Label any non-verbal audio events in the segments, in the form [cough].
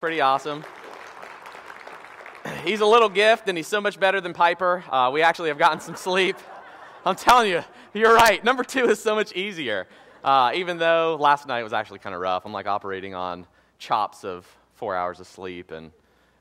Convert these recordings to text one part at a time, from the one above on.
Pretty awesome. He's a little gift, and he's so much better than Piper. Uh, we actually have gotten some sleep. I'm telling you, you're right. Number two is so much easier. Uh, even though last night was actually kind of rough. I'm like operating on chops of four hours of sleep, and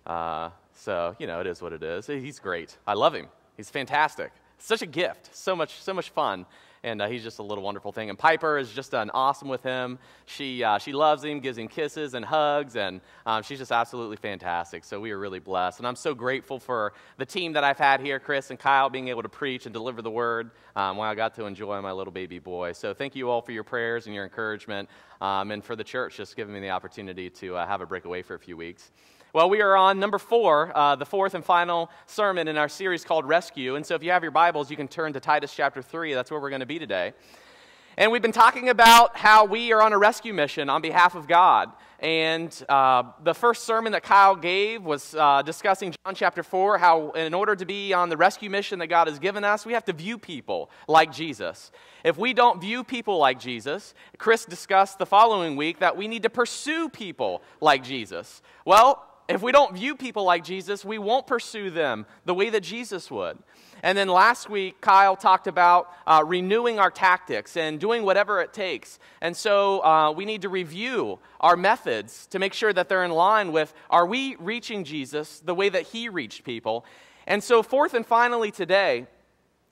uh, so you know it is what it is. He's great. I love him. He's fantastic. Such a gift. So much, so much fun and uh, he's just a little wonderful thing. And Piper has just done awesome with him. She, uh, she loves him, gives him kisses and hugs, and um, she's just absolutely fantastic. So we are really blessed. And I'm so grateful for the team that I've had here, Chris and Kyle, being able to preach and deliver the word um, while I got to enjoy my little baby boy. So thank you all for your prayers and your encouragement, um, and for the church just giving me the opportunity to uh, have a break away for a few weeks. Well, we are on number four, uh, the fourth and final sermon in our series called Rescue. And so if you have your Bibles, you can turn to Titus chapter 3. That's where we're going to be today. And we've been talking about how we are on a rescue mission on behalf of God. And uh, the first sermon that Kyle gave was uh, discussing John chapter 4, how in order to be on the rescue mission that God has given us, we have to view people like Jesus. If we don't view people like Jesus, Chris discussed the following week that we need to pursue people like Jesus. Well, if we don't view people like Jesus, we won't pursue them the way that Jesus would. And then last week, Kyle talked about uh, renewing our tactics and doing whatever it takes. And so uh, we need to review our methods to make sure that they're in line with are we reaching Jesus the way that he reached people? And so, fourth and finally, today,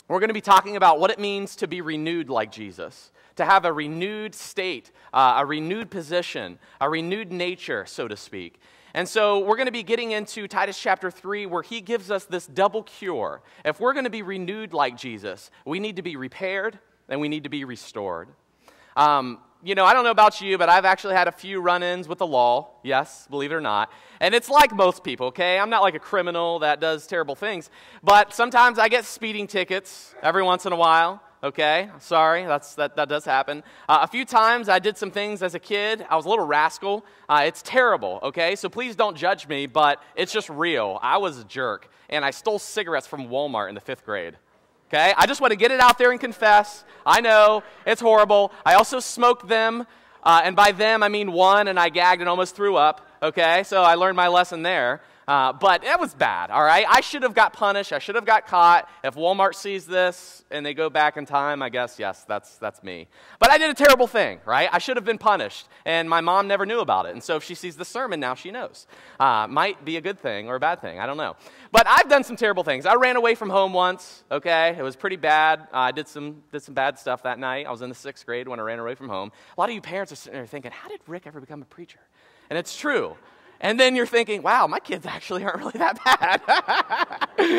we're going to be talking about what it means to be renewed like Jesus, to have a renewed state, uh, a renewed position, a renewed nature, so to speak. And so we're going to be getting into Titus chapter 3, where he gives us this double cure. If we're going to be renewed like Jesus, we need to be repaired and we need to be restored. Um, you know, I don't know about you, but I've actually had a few run ins with the law. Yes, believe it or not. And it's like most people, okay? I'm not like a criminal that does terrible things. But sometimes I get speeding tickets every once in a while okay? Sorry, that's, that, that does happen. Uh, a few times I did some things as a kid. I was a little rascal. Uh, it's terrible, okay? So please don't judge me, but it's just real. I was a jerk, and I stole cigarettes from Walmart in the fifth grade. Okay? I just want to get it out there and confess. I know, it's horrible. I also smoked them, uh, and by them I mean one, and I gagged and almost threw up. Okay? So I learned my lesson there. Uh, but it was bad, all right? I should have got punished. I should have got caught. If Walmart sees this and they go back in time, I guess, yes, that's, that's me. But I did a terrible thing, right? I should have been punished. And my mom never knew about it. And so if she sees the sermon now, she knows. Uh, might be a good thing or a bad thing. I don't know. But I've done some terrible things. I ran away from home once, okay? It was pretty bad. Uh, I did some, did some bad stuff that night. I was in the sixth grade when I ran away from home. A lot of you parents are sitting there thinking, how did Rick ever become a preacher? And it's true. And then you're thinking, wow, my kids actually aren't really that bad.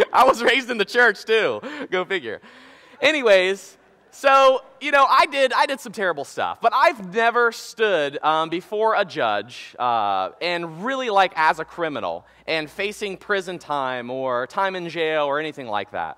[laughs] I was raised in the church too. Go figure. Anyways, so, you know, I did, I did some terrible stuff, but I've never stood um, before a judge uh, and really like as a criminal and facing prison time or time in jail or anything like that.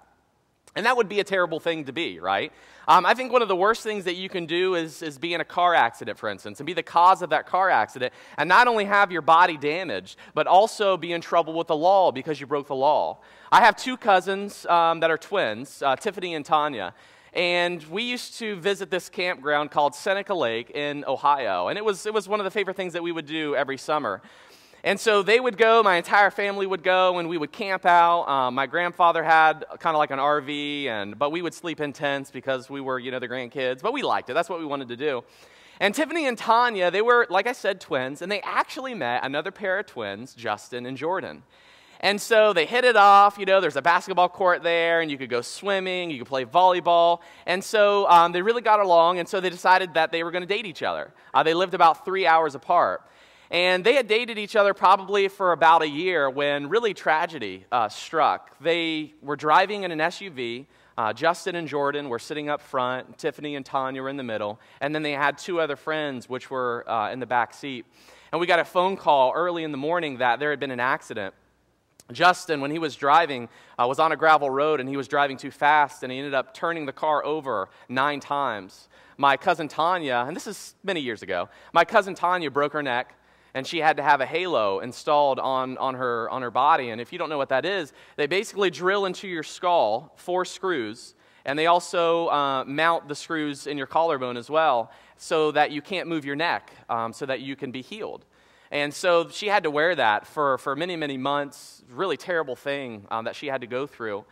And that would be a terrible thing to be, right? Um, I think one of the worst things that you can do is, is be in a car accident, for instance, and be the cause of that car accident, and not only have your body damaged, but also be in trouble with the law because you broke the law. I have two cousins um, that are twins, uh, Tiffany and Tanya. And we used to visit this campground called Seneca Lake in Ohio. And it was, it was one of the favorite things that we would do every summer. And so they would go, my entire family would go, and we would camp out. Um, my grandfather had kind of like an RV, and, but we would sleep in tents because we were, you know, the grandkids. But we liked it. That's what we wanted to do. And Tiffany and Tanya, they were, like I said, twins, and they actually met another pair of twins, Justin and Jordan. And so they hit it off. You know, there's a basketball court there, and you could go swimming, you could play volleyball. And so um, they really got along, and so they decided that they were going to date each other. Uh, they lived about three hours apart. And they had dated each other probably for about a year when really tragedy uh, struck. They were driving in an SUV. Uh, Justin and Jordan were sitting up front. Tiffany and Tanya were in the middle. And then they had two other friends, which were uh, in the back seat. And we got a phone call early in the morning that there had been an accident. Justin, when he was driving, uh, was on a gravel road and he was driving too fast and he ended up turning the car over nine times. My cousin Tanya, and this is many years ago, my cousin Tanya broke her neck and she had to have a halo installed on, on, her, on her body. And if you don't know what that is, they basically drill into your skull four screws, and they also uh, mount the screws in your collarbone as well so that you can't move your neck, um, so that you can be healed. And so she had to wear that for, for many, many months. Really terrible thing um, that she had to go through.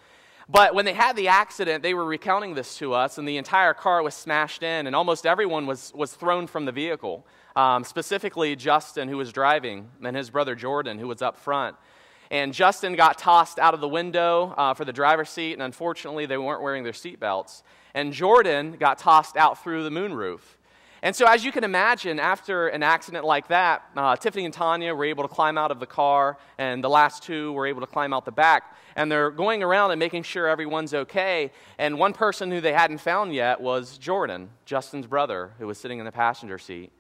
But when they had the accident, they were recounting this to us, and the entire car was smashed in, and almost everyone was, was thrown from the vehicle. Um, specifically, Justin, who was driving, and his brother Jordan, who was up front. And Justin got tossed out of the window uh, for the driver's seat, and unfortunately, they weren't wearing their seatbelts. And Jordan got tossed out through the moonroof. And so, as you can imagine, after an accident like that, uh, Tiffany and Tanya were able to climb out of the car, and the last two were able to climb out the back. And they're going around and making sure everyone's okay. And one person who they hadn't found yet was Jordan, Justin's brother, who was sitting in the passenger seat.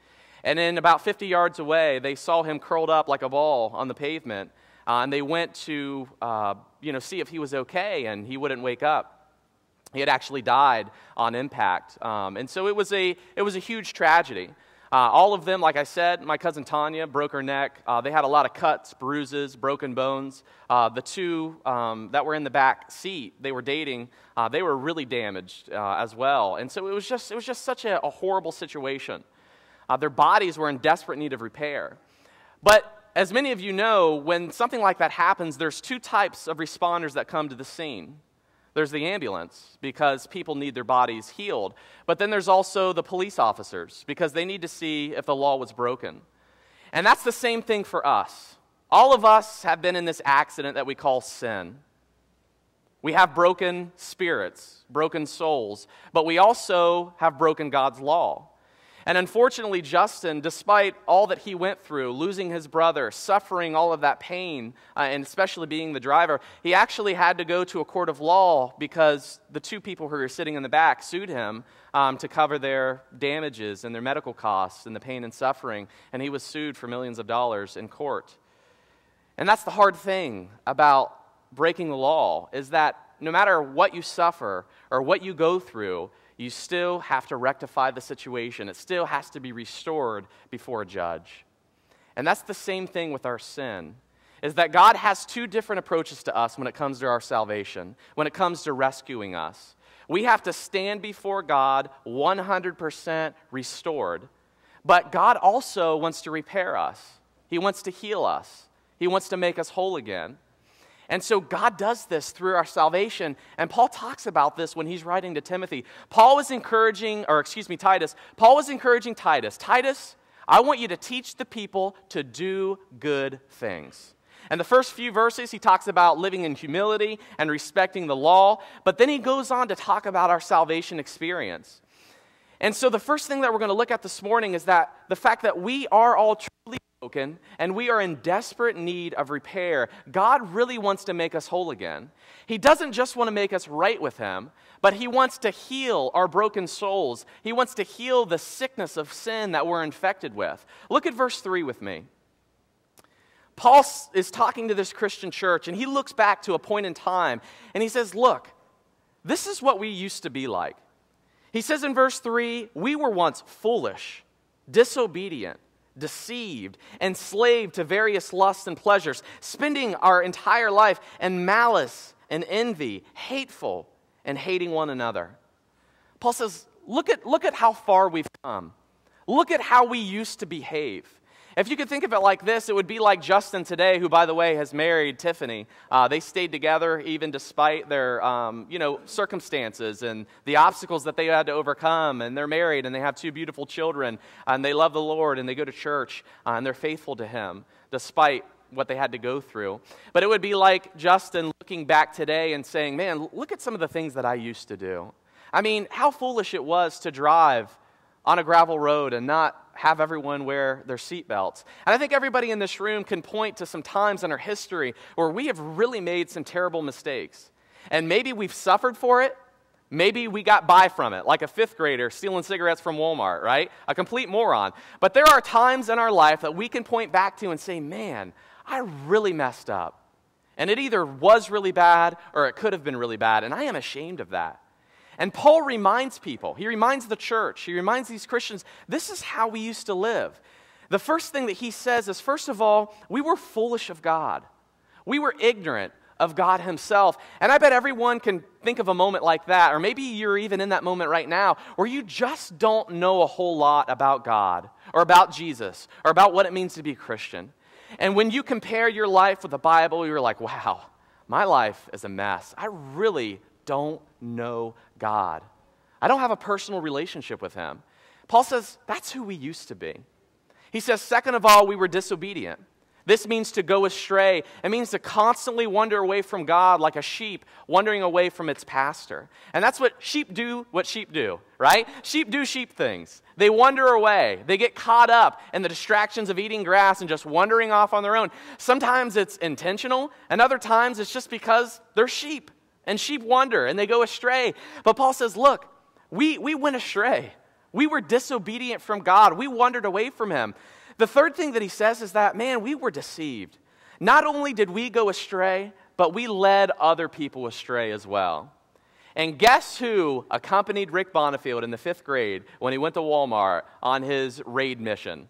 And then, about 50 yards away, they saw him curled up like a ball on the pavement. Uh, and they went to uh, you know, see if he was okay, and he wouldn't wake up. He had actually died on impact. Um, and so it was a, it was a huge tragedy. Uh, all of them, like I said, my cousin Tanya broke her neck. Uh, they had a lot of cuts, bruises, broken bones. Uh, the two um, that were in the back seat, they were dating, uh, they were really damaged uh, as well. And so it was just, it was just such a, a horrible situation. Uh, their bodies were in desperate need of repair. But as many of you know, when something like that happens, there's two types of responders that come to the scene. There's the ambulance because people need their bodies healed. But then there's also the police officers because they need to see if the law was broken. And that's the same thing for us. All of us have been in this accident that we call sin. We have broken spirits, broken souls, but we also have broken God's law. And unfortunately, Justin, despite all that he went through, losing his brother, suffering all of that pain, uh, and especially being the driver, he actually had to go to a court of law because the two people who were sitting in the back sued him um, to cover their damages and their medical costs and the pain and suffering. And he was sued for millions of dollars in court. And that's the hard thing about breaking the law is that no matter what you suffer or what you go through, you still have to rectify the situation. It still has to be restored before a judge. And that's the same thing with our sin. Is that God has two different approaches to us when it comes to our salvation, when it comes to rescuing us. We have to stand before God 100% restored. But God also wants to repair us, He wants to heal us, He wants to make us whole again. And so God does this through our salvation. And Paul talks about this when he's writing to Timothy. Paul was encouraging, or excuse me, Titus. Paul was encouraging Titus. Titus, I want you to teach the people to do good things. And the first few verses, he talks about living in humility and respecting the law. But then he goes on to talk about our salvation experience. And so the first thing that we're going to look at this morning is that the fact that we are all broken and we are in desperate need of repair. God really wants to make us whole again. He doesn't just want to make us right with Him, but He wants to heal our broken souls. He wants to heal the sickness of sin that we're infected with. Look at verse 3 with me. Paul is talking to this Christian church, and he looks back to a point in time, and he says, Look, this is what we used to be like. He says in verse 3 We were once foolish, disobedient deceived, enslaved to various lusts and pleasures, spending our entire life in malice and envy, hateful and hating one another. Paul says, look at, look at how far we've come. Look at how we used to behave. If you could think of it like this, it would be like Justin today, who, by the way, has married Tiffany. Uh, they stayed together even despite their, um, you know, circumstances and the obstacles that they had to overcome. And they're married and they have two beautiful children. And they love the Lord and they go to church uh, and they're faithful to Him despite what they had to go through. But it would be like Justin looking back today and saying, man, look at some of the things that I used to do. I mean, how foolish it was to drive on a gravel road and not have everyone wear their seatbelts. And I think everybody in this room can point to some times in our history where we have really made some terrible mistakes. And maybe we've suffered for it. Maybe we got by from it, like a fifth grader stealing cigarettes from Walmart, right? A complete moron. But there are times in our life that we can point back to and say, man, I really messed up. And it either was really bad or it could have been really bad. And I am ashamed of that. And Paul reminds people, he reminds the church, he reminds these Christians, this is how we used to live. The first thing that he says is first of all, we were foolish of God. We were ignorant of God Himself. And I bet everyone can think of a moment like that, or maybe you're even in that moment right now, where you just don't know a whole lot about God, or about Jesus or about what it means to be a Christian. And when you compare your life with the Bible, you're like, wow, my life is a mess. I really don't know God. I don't have a personal relationship with Him. Paul says that's who we used to be. He says, second of all, we were disobedient. This means to go astray. It means to constantly wander away from God like a sheep wandering away from its pastor. And that's what sheep do, what sheep do, right? Sheep do sheep things. They wander away. They get caught up in the distractions of eating grass and just wandering off on their own. Sometimes it's intentional, and other times it's just because they're sheep. And sheep wander and they go astray. But Paul says, look, we, we went astray. We were disobedient from God. We wandered away from Him. The third thing that he says is that, man, we were deceived. Not only did we go astray, but we led other people astray as well. And guess who accompanied Rick Bonifield in the fifth grade when he went to Walmart on his raid mission?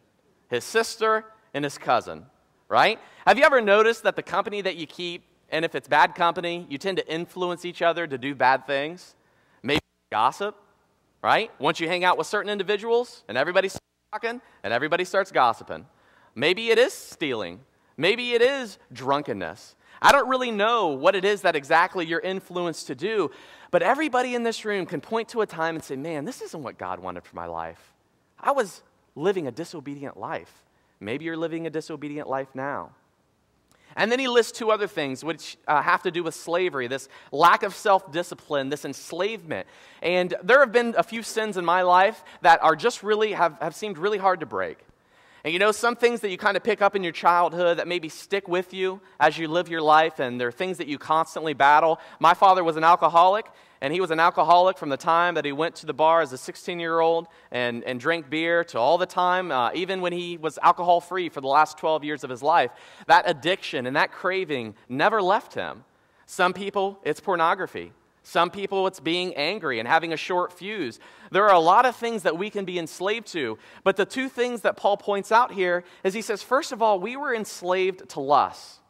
His sister and his cousin, right? Have you ever noticed that the company that you keep, and if it's bad company, you tend to influence each other to do bad things? Maybe gossip, right? Once you hang out with certain individuals and everybody's talking and everybody starts gossiping. Maybe it is stealing. Maybe it is drunkenness. I don't really know what it is that exactly you're influenced to do, but everybody in this room can point to a time and say, man, this isn't what God wanted for my life. I was living a disobedient life. Maybe you're living a disobedient life now. And then he lists two other things which uh, have to do with slavery this lack of self discipline, this enslavement. And there have been a few sins in my life that are just really, have, have seemed really hard to break. And you know, some things that you kind of pick up in your childhood that maybe stick with you as you live your life, and there are things that you constantly battle. My father was an alcoholic, and he was an alcoholic from the time that he went to the bar as a 16 year old and, and drank beer to all the time, uh, even when he was alcohol free for the last 12 years of his life. That addiction and that craving never left him. Some people, it's pornography. Some people, it's being angry and having a short fuse. There are a lot of things that we can be enslaved to. But the two things that Paul points out here is he says, first of all, we were enslaved to lust.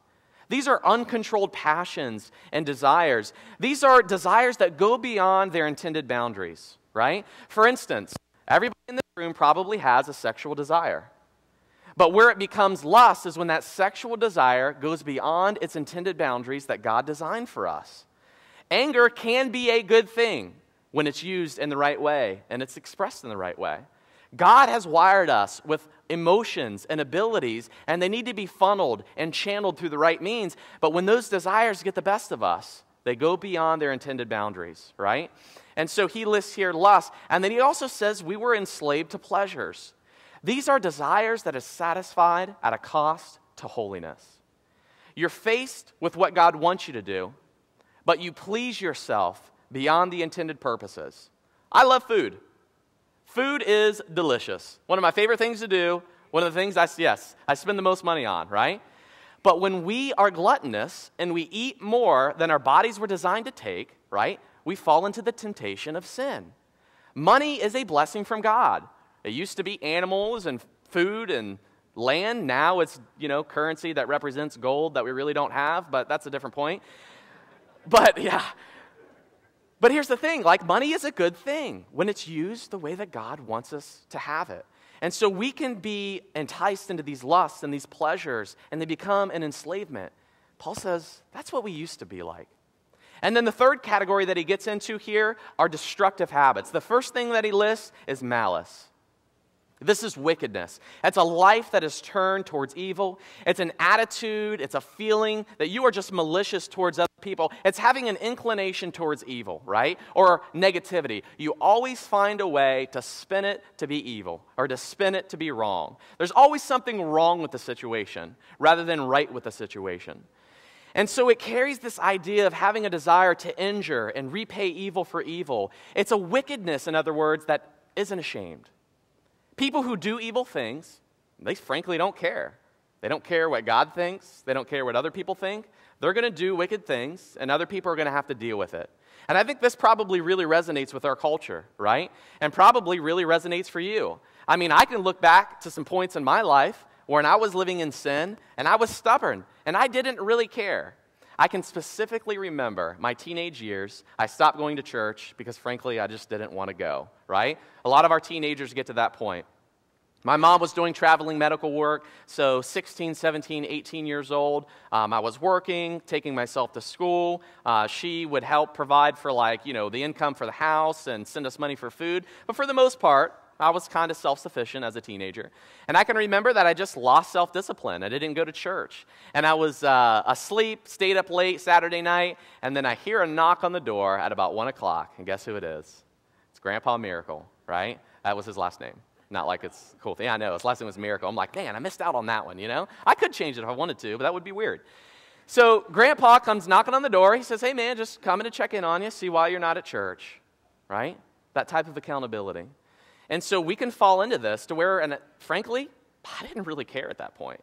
These are uncontrolled passions and desires. These are desires that go beyond their intended boundaries, right? For instance, everybody in this room probably has a sexual desire. But where it becomes lust is when that sexual desire goes beyond its intended boundaries that God designed for us. Anger can be a good thing when it's used in the right way and it's expressed in the right way. God has wired us with emotions and abilities, and they need to be funneled and channeled through the right means. But when those desires get the best of us, they go beyond their intended boundaries, right? And so he lists here lust, and then he also says we were enslaved to pleasures. These are desires that are satisfied at a cost to holiness. You're faced with what God wants you to do, but you please yourself beyond the intended purposes. I love food. Food is delicious. One of my favorite things to do, one of the things I, yes, I spend the most money on, right? But when we are gluttonous and we eat more than our bodies were designed to take, right, we fall into the temptation of sin. Money is a blessing from God. It used to be animals and food and land. Now it's, you know, currency that represents gold that we really don't have, but that's a different point. But yeah, but here's the thing like, money is a good thing when it's used the way that God wants us to have it. And so we can be enticed into these lusts and these pleasures, and they become an enslavement. Paul says that's what we used to be like. And then the third category that he gets into here are destructive habits. The first thing that he lists is malice. This is wickedness. It's a life that is turned towards evil. It's an attitude, it's a feeling that you are just malicious towards other people. It's having an inclination towards evil, right? Or negativity. You always find a way to spin it to be evil or to spin it to be wrong. There's always something wrong with the situation rather than right with the situation. And so it carries this idea of having a desire to injure and repay evil for evil. It's a wickedness, in other words, that isn't ashamed. People who do evil things, they frankly don't care. They don't care what God thinks, they don't care what other people think. They're going to do wicked things, and other people are going to have to deal with it. And I think this probably really resonates with our culture, right? And probably really resonates for you. I mean, I can look back to some points in my life when I was living in sin and I was stubborn and I didn't really care. I can specifically remember my teenage years. I stopped going to church because, frankly, I just didn't want to go, right? A lot of our teenagers get to that point. My mom was doing traveling medical work, so 16, 17, 18 years old. Um, I was working, taking myself to school. Uh, she would help provide for, like, you know, the income for the house and send us money for food. But for the most part, I was kind of self sufficient as a teenager. And I can remember that I just lost self discipline. I didn't go to church. And I was uh, asleep, stayed up late Saturday night, and then I hear a knock on the door at about 1 o'clock. And guess who it is? It's Grandpa Miracle, right? That was his last name. Not like it's a cool thing. I know. His last name was Miracle. I'm like, man, I missed out on that one, you know? I could change it if I wanted to, but that would be weird. So Grandpa comes knocking on the door. He says, hey, man, just coming to check in on you, see why you're not at church, right? That type of accountability. And so we can fall into this to where, and frankly, I didn't really care at that point.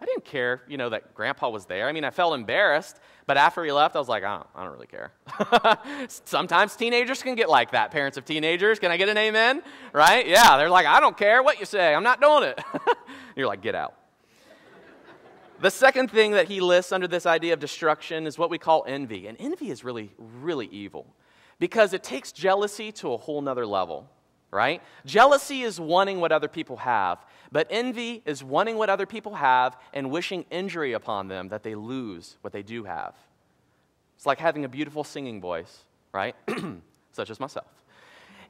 I didn't care, you know, that grandpa was there. I mean, I felt embarrassed, but after he left, I was like, don't, I don't really care. [laughs] Sometimes teenagers can get like that, parents of teenagers. Can I get an amen? Right? Yeah, they're like, I don't care what you say, I'm not doing it. [laughs] You're like, get out. the second thing that he lists under this idea of destruction is what we call envy. And envy is really, really evil because it takes jealousy to a whole nother level right? Jealousy is wanting what other people have, but envy is wanting what other people have and wishing injury upon them that they lose what they do have. It's like having a beautiful singing voice, right? [clears throat] Such as myself.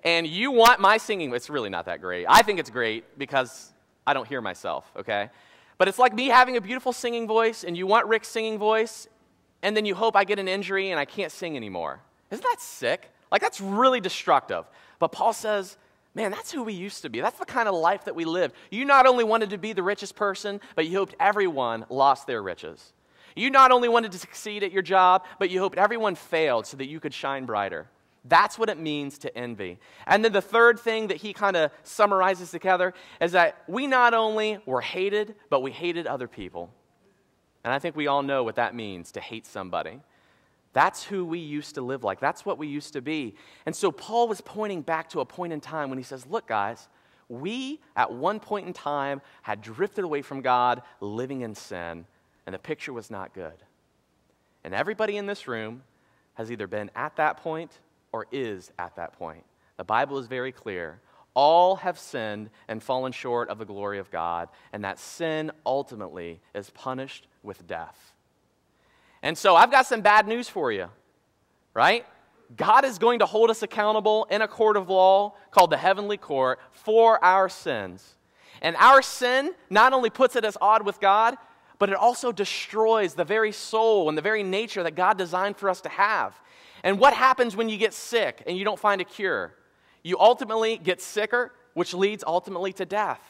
And you want my singing, it's really not that great. I think it's great because I don't hear myself, okay? But it's like me having a beautiful singing voice and you want Rick's singing voice, and then you hope I get an injury and I can't sing anymore. Isn't that sick? Like, that's really destructive. But Paul says, Man, that's who we used to be. That's the kind of life that we lived. You not only wanted to be the richest person, but you hoped everyone lost their riches. You not only wanted to succeed at your job, but you hoped everyone failed so that you could shine brighter. That's what it means to envy. And then the third thing that he kind of summarizes together is that we not only were hated, but we hated other people. And I think we all know what that means to hate somebody. That's who we used to live like. That's what we used to be. And so Paul was pointing back to a point in time when he says, Look, guys, we at one point in time had drifted away from God, living in sin, and the picture was not good. And everybody in this room has either been at that point or is at that point. The Bible is very clear. All have sinned and fallen short of the glory of God, and that sin ultimately is punished with death. And so I've got some bad news for you, right? God is going to hold us accountable in a court of law called the heavenly court for our sins. And our sin not only puts it as odd with God, but it also destroys the very soul and the very nature that God designed for us to have. And what happens when you get sick and you don't find a cure? You ultimately get sicker, which leads ultimately to death.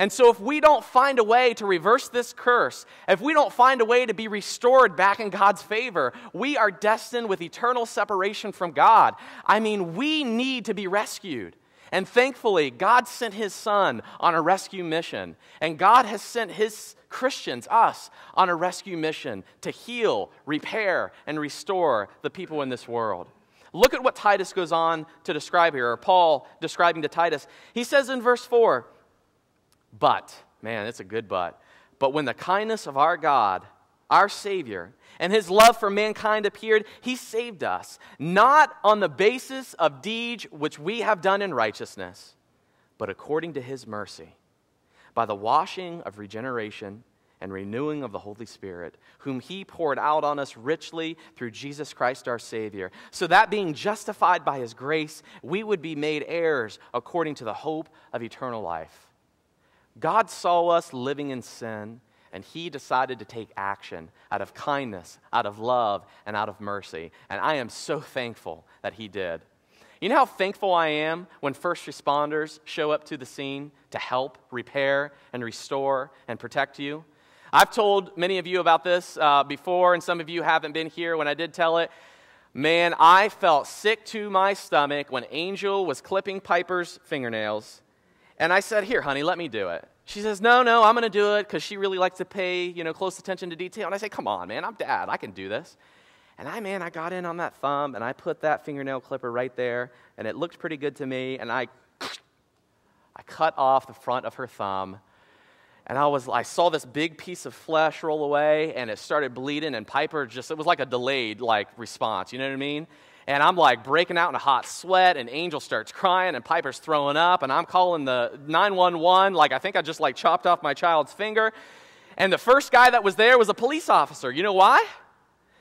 And so, if we don't find a way to reverse this curse, if we don't find a way to be restored back in God's favor, we are destined with eternal separation from God. I mean, we need to be rescued. And thankfully, God sent His Son on a rescue mission. And God has sent His Christians, us, on a rescue mission to heal, repair, and restore the people in this world. Look at what Titus goes on to describe here, or Paul describing to Titus. He says in verse 4 but, man, it's a good but. But when the kindness of our God, our Savior, and his love for mankind appeared, he saved us, not on the basis of deeds which we have done in righteousness, but according to his mercy, by the washing of regeneration and renewing of the Holy Spirit, whom he poured out on us richly through Jesus Christ our Savior, so that being justified by his grace, we would be made heirs according to the hope of eternal life. God saw us living in sin, and He decided to take action out of kindness, out of love, and out of mercy. And I am so thankful that He did. You know how thankful I am when first responders show up to the scene to help, repair, and restore and protect you? I've told many of you about this uh, before, and some of you haven't been here when I did tell it. Man, I felt sick to my stomach when Angel was clipping Piper's fingernails and I said, Here, honey, let me do it. She says, No, no, I'm going to do it because she really likes to pay, you know, close attention to detail. And I say, Come on, man, I'm dad. I can do this. And I, man, I got in on that thumb and I put that fingernail clipper right there, and it looked pretty good to me. And I, I cut off the front of her thumb, and I was, I saw this big piece of flesh roll away, and it started bleeding. And Piper just, it was like a delayed like response. You know what I mean? And I'm like breaking out in a hot sweat, and Angel starts crying, and Piper's throwing up, and I'm calling the 911 like I think I just like chopped off my child's finger. And the first guy that was there was a police officer. You know why?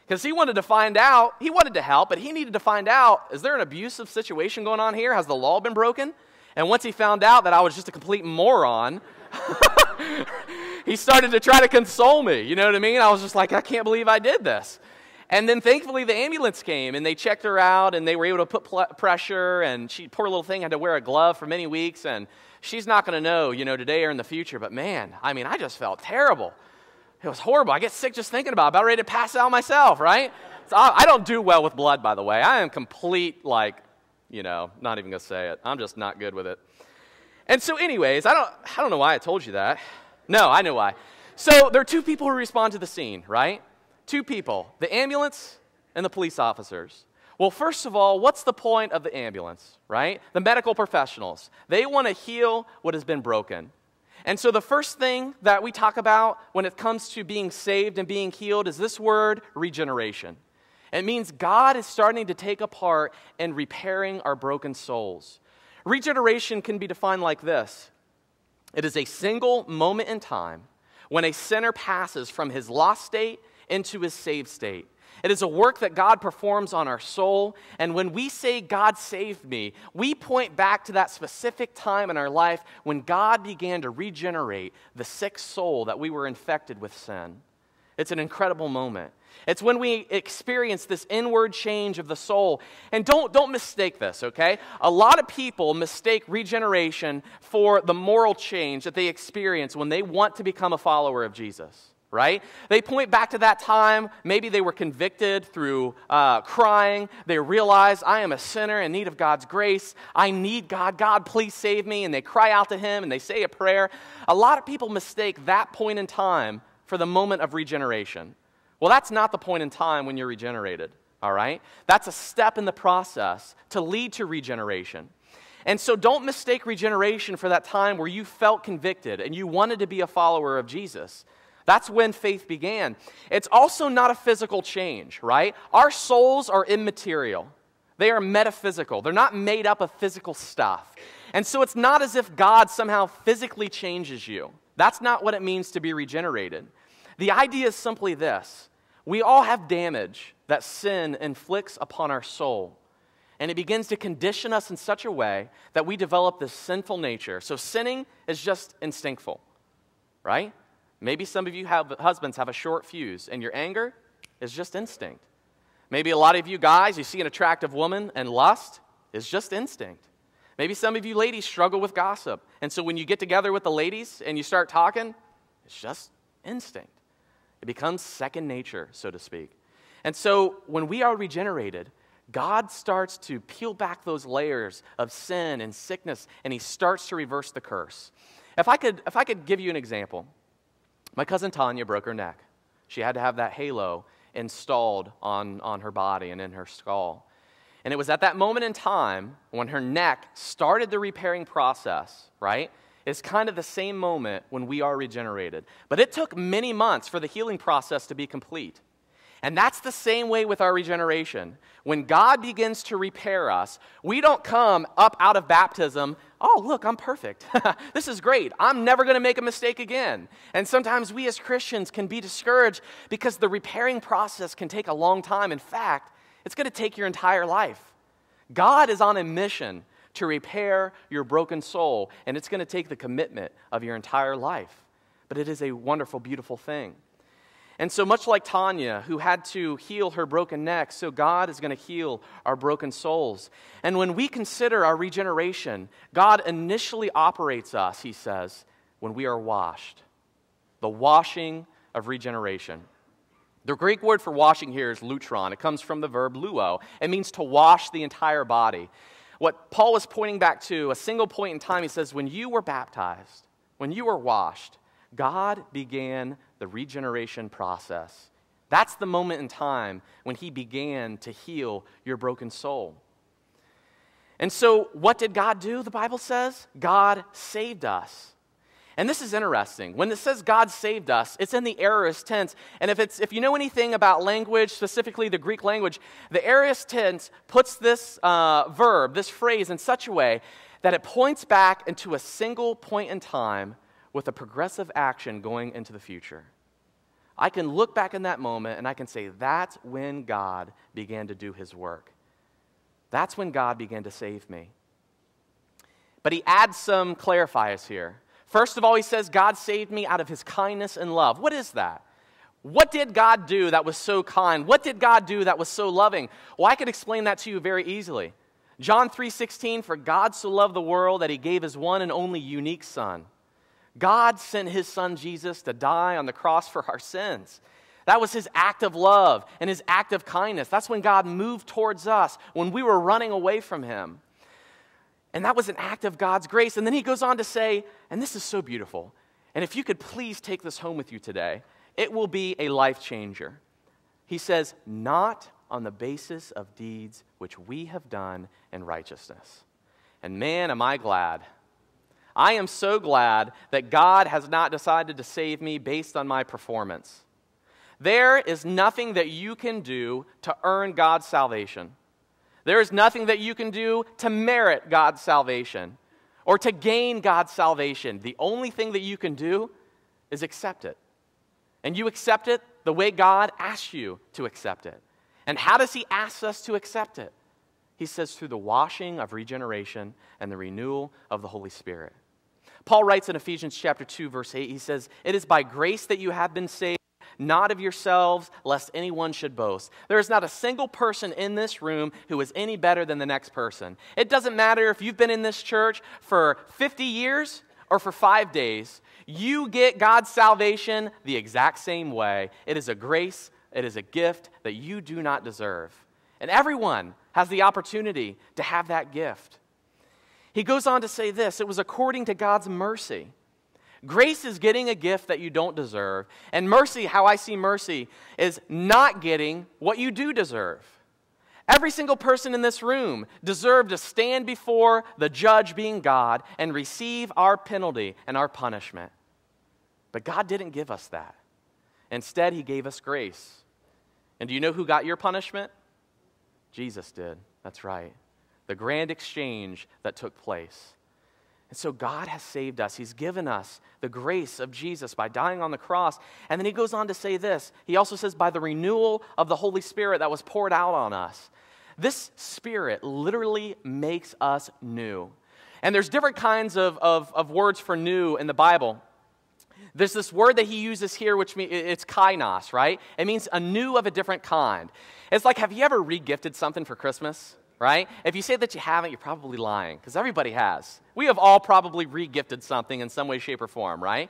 Because he wanted to find out, he wanted to help, but he needed to find out is there an abusive situation going on here? Has the law been broken? And once he found out that I was just a complete moron, [laughs] he started to try to console me. You know what I mean? I was just like, I can't believe I did this. And then thankfully the ambulance came and they checked her out and they were able to put pl- pressure and she poor little thing had to wear a glove for many weeks and she's not going to know, you know, today or in the future, but man, I mean, I just felt terrible. It was horrible. I get sick just thinking about it. About ready to pass out myself, right? So I, I don't do well with blood, by the way. I am complete, like, you know, not even going to say it. I'm just not good with it. And so, anyways, I don't, I don't know why I told you that. No, I know why. So there are two people who respond to the scene, right? Two people the ambulance and the police officers. Well, first of all, what's the point of the ambulance, right? The medical professionals. They want to heal what has been broken. And so, the first thing that we talk about when it comes to being saved and being healed is this word regeneration. It means God is starting to take apart and repairing our broken souls. Regeneration can be defined like this it is a single moment in time when a sinner passes from his lost state into his saved state. It is a work that God performs on our soul. And when we say, God saved me, we point back to that specific time in our life when God began to regenerate the sick soul that we were infected with sin. It's an incredible moment. It's when we experience this inward change of the soul. And don't, don't mistake this, okay? A lot of people mistake regeneration for the moral change that they experience when they want to become a follower of Jesus right? They point back to that time. Maybe they were convicted through uh, crying. They realize, I am a sinner in need of God's grace. I need God. God, please save me. And they cry out to Him and they say a prayer. A lot of people mistake that point in time for the moment of regeneration. Well, that's not the point in time when you're regenerated, all right? That's a step in the process to lead to regeneration. And so don't mistake regeneration for that time where you felt convicted and you wanted to be a follower of Jesus. That's when faith began. It's also not a physical change, right? Our souls are immaterial, they are metaphysical. They're not made up of physical stuff. And so it's not as if God somehow physically changes you. That's not what it means to be regenerated. The idea is simply this we all have damage that sin inflicts upon our soul. And it begins to condition us in such a way that we develop this sinful nature. So sinning is just instinctful, right? Maybe some of you have husbands have a short fuse, and your anger is just instinct. Maybe a lot of you guys, you see an attractive woman, and lust is just instinct. Maybe some of you ladies struggle with gossip. And so when you get together with the ladies and you start talking, it's just instinct. It becomes second nature, so to speak. And so when we are regenerated, God starts to peel back those layers of sin and sickness, and He starts to reverse the curse. If I could, if I could give you an example, my cousin Tanya broke her neck. She had to have that halo installed on, on her body and in her skull. And it was at that moment in time when her neck started the repairing process, right? It's kind of the same moment when we are regenerated. But it took many months for the healing process to be complete. And that's the same way with our regeneration. When God begins to repair us, we don't come up out of baptism, oh, look, I'm perfect. [laughs] this is great. I'm never going to make a mistake again. And sometimes we as Christians can be discouraged because the repairing process can take a long time. In fact, it's going to take your entire life. God is on a mission to repair your broken soul, and it's going to take the commitment of your entire life. But it is a wonderful, beautiful thing. And so, much like Tanya, who had to heal her broken neck, so God is going to heal our broken souls. And when we consider our regeneration, God initially operates us, he says, when we are washed. The washing of regeneration. The Greek word for washing here is lutron. It comes from the verb luo. It means to wash the entire body. What Paul is pointing back to, a single point in time, he says, when you were baptized, when you were washed, God began the regeneration process. That's the moment in time when He began to heal your broken soul. And so, what did God do? The Bible says God saved us. And this is interesting. When it says God saved us, it's in the aorist tense. And if, it's, if you know anything about language, specifically the Greek language, the aorist tense puts this uh, verb, this phrase, in such a way that it points back into a single point in time with a progressive action going into the future. I can look back in that moment and I can say, that's when God began to do his work. That's when God began to save me. But he adds some clarifiers here. First of all, he says, God saved me out of his kindness and love. What is that? What did God do that was so kind? What did God do that was so loving? Well, I could explain that to you very easily. John 3:16 for God so loved the world that he gave his one and only unique son. God sent his son Jesus to die on the cross for our sins. That was his act of love and his act of kindness. That's when God moved towards us when we were running away from him. And that was an act of God's grace. And then he goes on to say, and this is so beautiful. And if you could please take this home with you today, it will be a life changer. He says, not on the basis of deeds which we have done in righteousness. And man, am I glad. I am so glad that God has not decided to save me based on my performance. There is nothing that you can do to earn God's salvation. There is nothing that you can do to merit God's salvation or to gain God's salvation. The only thing that you can do is accept it. And you accept it the way God asks you to accept it. And how does He ask us to accept it? He says, through the washing of regeneration and the renewal of the Holy Spirit. Paul writes in Ephesians chapter 2, verse 8, he says, It is by grace that you have been saved not of yourselves, lest anyone should boast. There is not a single person in this room who is any better than the next person. It doesn't matter if you've been in this church for 50 years or for five days, you get God's salvation the exact same way. It is a grace, it is a gift that you do not deserve. And everyone has the opportunity to have that gift. He goes on to say this it was according to God's mercy. Grace is getting a gift that you don't deserve. And mercy, how I see mercy, is not getting what you do deserve. Every single person in this room deserved to stand before the judge, being God, and receive our penalty and our punishment. But God didn't give us that. Instead, He gave us grace. And do you know who got your punishment? Jesus did. That's right. The grand exchange that took place. And so God has saved us. He's given us the grace of Jesus by dying on the cross. And then he goes on to say this. He also says, by the renewal of the Holy Spirit that was poured out on us. This Spirit literally makes us new. And there's different kinds of, of, of words for new in the Bible. There's this word that he uses here, which means it's kainos, right? It means a new of a different kind. It's like, have you ever regifted something for Christmas? Right? If you say that you haven't, you're probably lying, because everybody has. We have all probably regifted something in some way, shape, or form, right?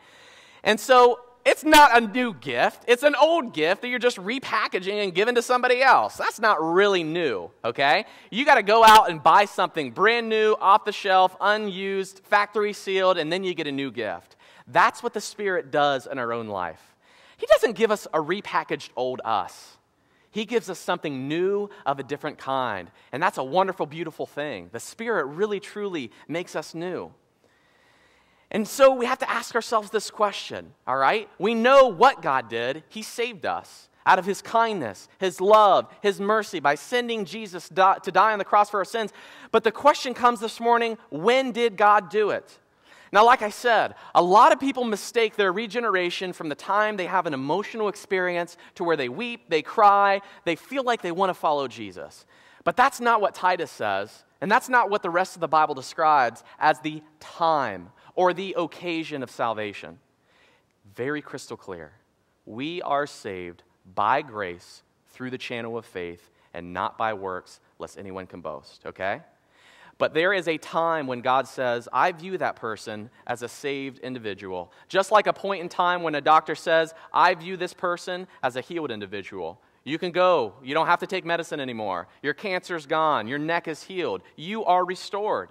And so it's not a new gift, it's an old gift that you're just repackaging and giving to somebody else. That's not really new, okay? You got to go out and buy something brand new, off the shelf, unused, factory sealed, and then you get a new gift. That's what the Spirit does in our own life. He doesn't give us a repackaged old us. He gives us something new of a different kind. And that's a wonderful, beautiful thing. The Spirit really, truly makes us new. And so we have to ask ourselves this question, all right? We know what God did. He saved us out of His kindness, His love, His mercy by sending Jesus to die on the cross for our sins. But the question comes this morning when did God do it? Now, like I said, a lot of people mistake their regeneration from the time they have an emotional experience to where they weep, they cry, they feel like they want to follow Jesus. But that's not what Titus says, and that's not what the rest of the Bible describes as the time or the occasion of salvation. Very crystal clear. We are saved by grace through the channel of faith and not by works, lest anyone can boast, okay? But there is a time when God says, I view that person as a saved individual. Just like a point in time when a doctor says, I view this person as a healed individual. You can go. You don't have to take medicine anymore. Your cancer's gone. Your neck is healed. You are restored.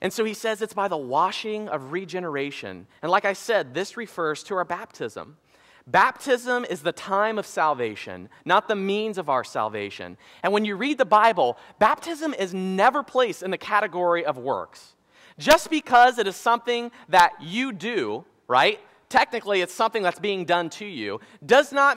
And so he says it's by the washing of regeneration. And like I said, this refers to our baptism. Baptism is the time of salvation, not the means of our salvation. And when you read the Bible, baptism is never placed in the category of works. Just because it is something that you do, right? Technically, it's something that's being done to you, does not